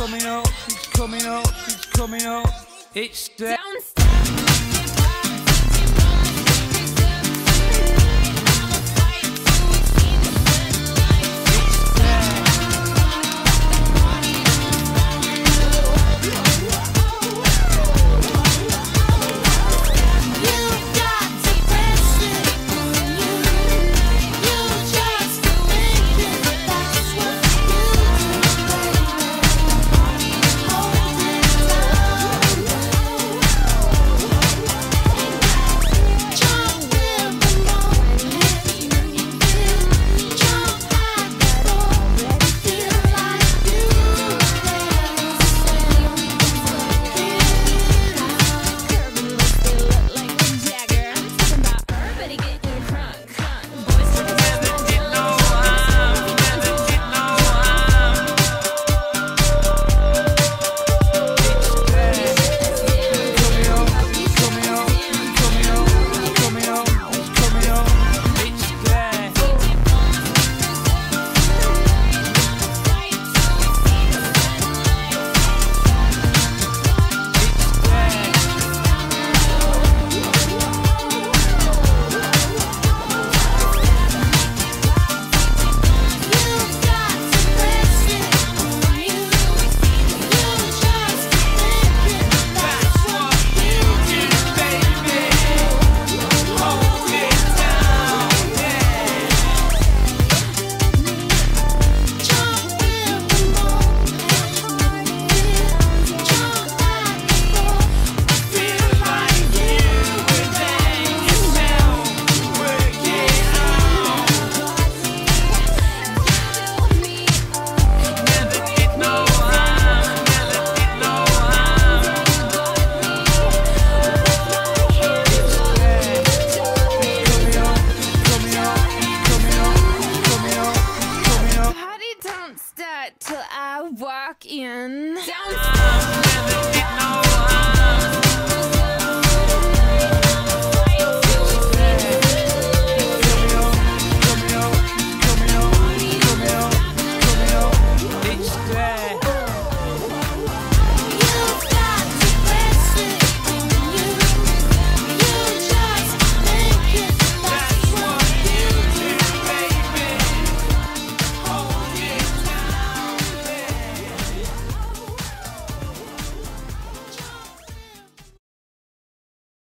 coming up, it's coming up, it's coming up. It's there. that till I walk in.